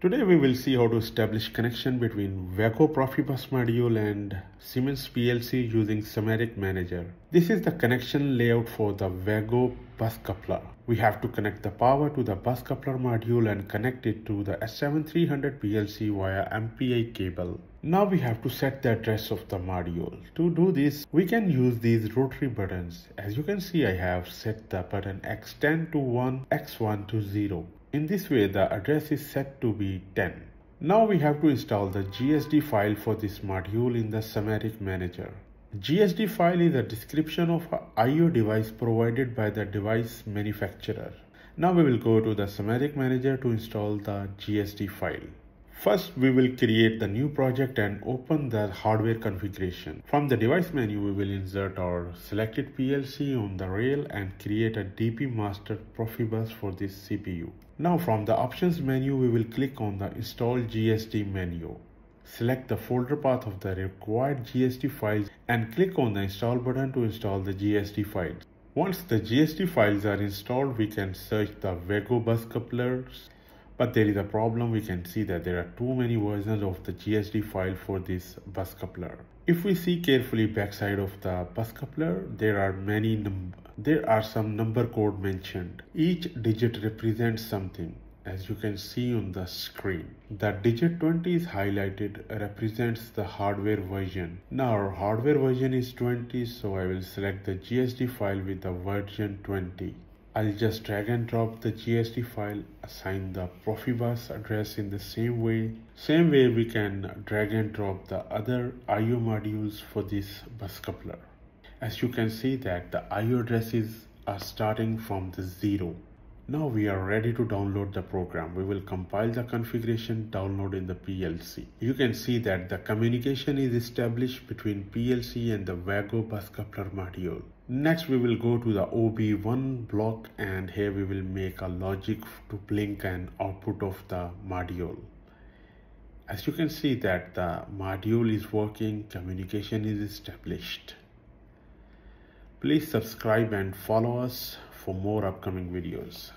Today we will see how to establish connection between Wago Profibus module and Siemens PLC using SIMATIC Manager. This is the connection layout for the Wago bus coupler. We have to connect the power to the bus coupler module and connect it to the S7300 PLC via MPI cable. Now we have to set the address of the module. To do this, we can use these rotary buttons. As you can see, I have set the button X10 to 1, X1 to 0. In this way, the address is set to be 10. Now we have to install the GSD file for this module in the SIMATIC Manager. GSD file is a description of a IO device provided by the device manufacturer. Now we will go to the SIMATIC Manager to install the GSD file. First, we will create the new project and open the hardware configuration. From the device menu, we will insert our selected PLC on the rail and create a DP master Profibus for this CPU. Now from the options menu, we will click on the install GSD menu. Select the folder path of the required GSD files and click on the install button to install the GSD files. Once the GSD files are installed, we can search the Wago bus couplers but there is a problem we can see that there are too many versions of the GSD file for this bus coupler. If we see carefully backside of the bus coupler, there are many there are some number code mentioned. Each digit represents something as you can see on the screen. The digit 20 is highlighted represents the hardware version. Now our hardware version is 20 so I will select the GSD file with the version 20. I'll just drag and drop the GSD file, assign the Profibus address in the same way. Same way we can drag and drop the other IO modules for this bus coupler. As you can see that the IO addresses are starting from the zero. Now we are ready to download the program. We will compile the configuration download in the PLC. You can see that the communication is established between PLC and the Wago bus coupler module. Next we will go to the OB1 block and here we will make a logic to blink and output of the module. As you can see that the module is working, communication is established. Please subscribe and follow us for more upcoming videos.